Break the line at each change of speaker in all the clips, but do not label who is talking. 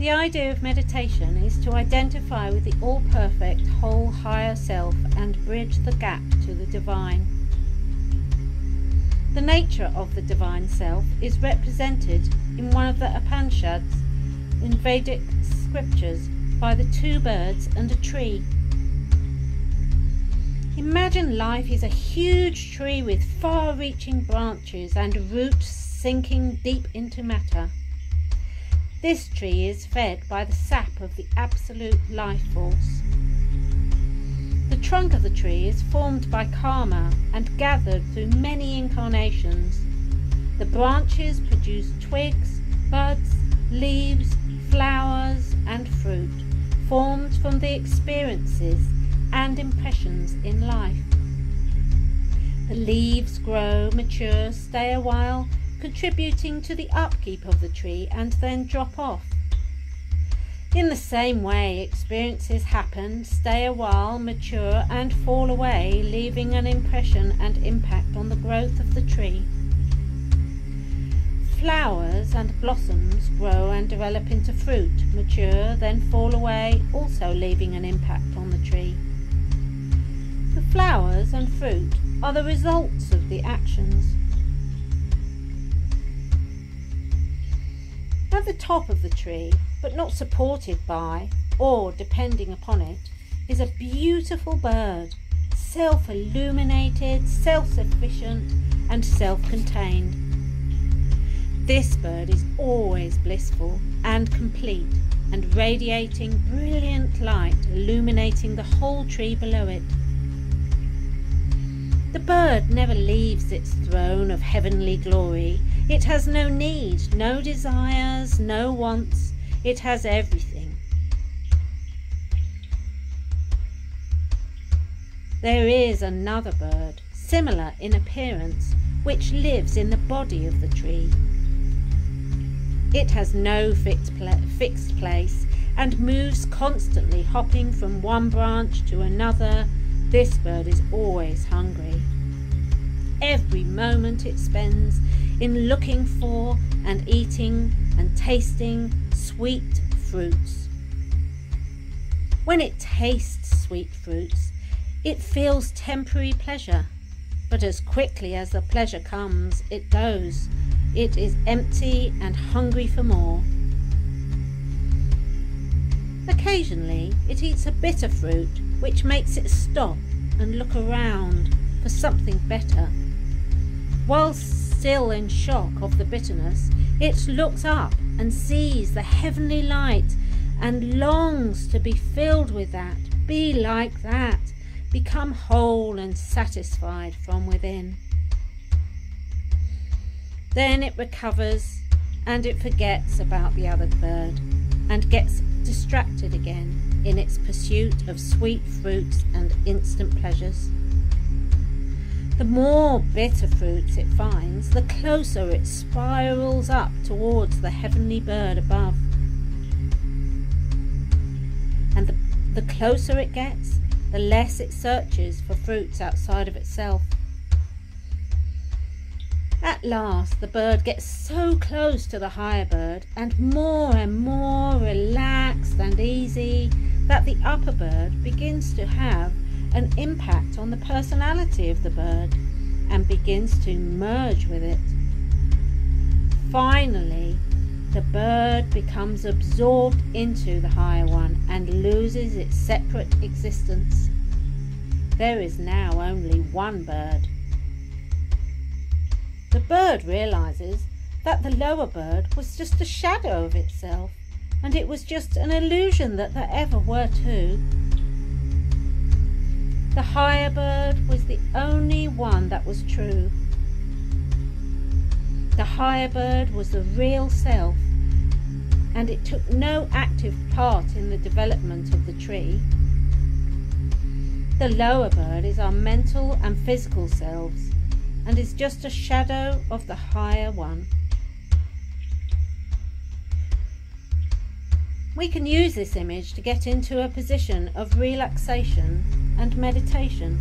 The idea of meditation is to identify with the all perfect, whole higher self and bridge the gap to the divine. The nature of the divine self is represented in one of the Upanishads in Vedic scriptures by the two birds and a tree. Imagine life is a huge tree with far reaching branches and roots sinking deep into matter. This tree is fed by the sap of the absolute life force. The trunk of the tree is formed by karma and gathered through many incarnations. The branches produce twigs, buds, leaves, flowers, and fruit formed from the experiences and impressions in life. The leaves grow, mature, stay a while, contributing to the upkeep of the tree and then drop off. In the same way, experiences happen, stay a while, mature, and fall away, leaving an impression and impact on the growth of the tree. Flowers and blossoms grow and develop into fruit, mature, then fall away, also leaving an impact on the tree. The flowers and fruit are the results of the actions. At the top of the tree, but not supported by or depending upon it, is a beautiful bird, self illuminated, self sufficient, and self contained. This bird is always blissful and complete and radiating brilliant light, illuminating the whole tree below it. The bird never leaves its throne of heavenly glory. It has no need, no desires, no wants. It has everything. There is another bird, similar in appearance, which lives in the body of the tree. It has no fixed, fixed place and moves constantly, hopping from one branch to another. This bird is always hungry. Every moment it spends in looking for and eating and tasting sweet fruits. When it tastes sweet fruits, it feels temporary pleasure, but as quickly as the pleasure comes, it goes. It is empty and hungry for more. Occasionally, it eats a bitter fruit, which makes it stop and look around for something better. While still in shock of the bitterness, it looks up and sees the heavenly light and longs to be filled with that, be like that, become whole and satisfied from within. Then it recovers and it forgets about the other bird and gets distracted again in its pursuit of sweet fruits and instant pleasures. The more bitter fruits it finds, the closer it spirals up towards the heavenly bird above. And the, the closer it gets, the less it searches for fruits outside of itself. At last, the bird gets so close to the higher bird and more and more relaxed and easy that the upper bird begins to have an impact on the personality of the bird and begins to merge with it. Finally, the bird becomes absorbed into the higher one and loses its separate existence. There is now only one bird. The bird realizes that the lower bird was just a shadow of itself, and it was just an illusion that there ever were two. The higher bird was the only one that was true. The higher bird was the real self, and it took no active part in the development of the tree. The lower bird is our mental and physical selves and is just a shadow of the higher one. We can use this image to get into a position of relaxation and meditation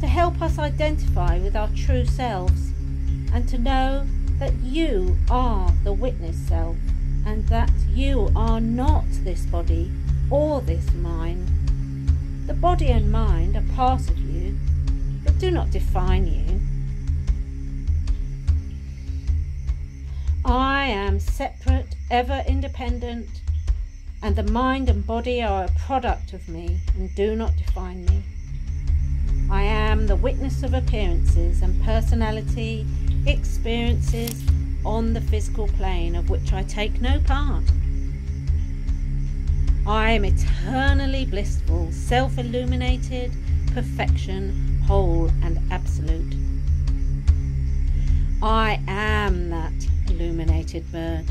to help us identify with our true selves and to know that you are the witness self and that you are not this body or this mind. The body and mind are part of you, but do not define you. I am separate, ever independent, and the mind and body are a product of me and do not define me. I am the witness of appearances and personality, experiences on the physical plane of which I take no part. I am eternally blissful, self illuminated, perfection, whole, and absolute. I am that illuminated bird.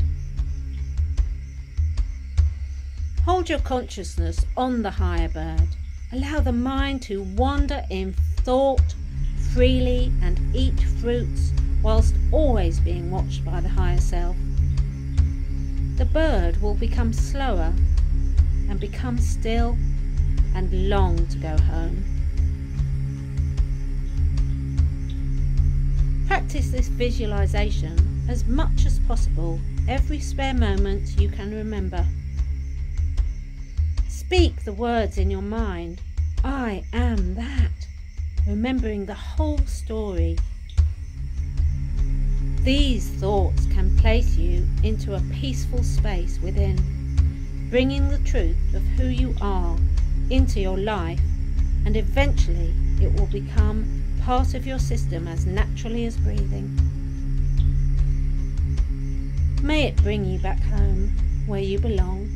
Hold your consciousness on the higher bird. Allow the mind to wander in thought freely and eat fruits whilst always being watched by the higher self. The bird will become slower and become still and long to go home. Practice this visualization as much as possible every spare moment you can remember. Speak the words in your mind I am that, remembering the whole story. These thoughts can place you into a peaceful space within, bringing the truth of who you are into your life, and eventually it will become part of your system as naturally as breathing. May it bring you back home where you belong.